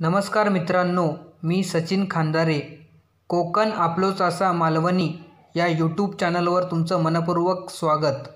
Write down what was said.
नमस्कार मित्रांनो मी सचिन खांदारे कोकण आपलो चासा मालवणी या यूट्यूब चॅनलवर तुमचं मनपूर्वक स्वागत.